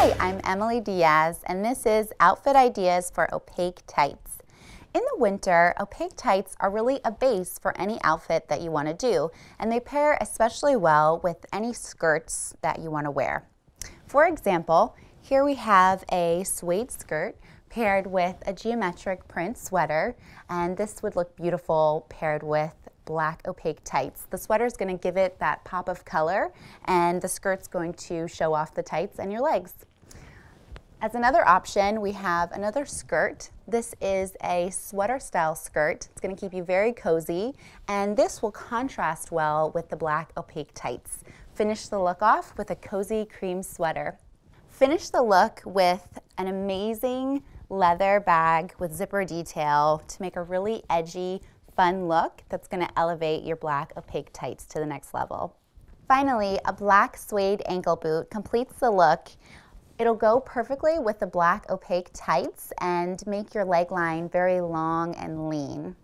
Hi, I'm Emily Diaz, and this is Outfit Ideas for Opaque Tights. In the winter, opaque tights are really a base for any outfit that you want to do, and they pair especially well with any skirts that you want to wear. For example, here we have a suede skirt paired with a geometric print sweater, and this would look beautiful paired with black opaque tights. The sweater is going to give it that pop of color, and the skirt's going to show off the tights and your legs. As another option, we have another skirt. This is a sweater style skirt. It's going to keep you very cozy, and this will contrast well with the black opaque tights. Finish the look off with a cozy cream sweater. Finish the look with an amazing leather bag with zipper detail to make a really edgy, fun look that's going to elevate your black opaque tights to the next level. Finally, a black suede ankle boot completes the look It'll go perfectly with the black opaque tights and make your leg line very long and lean.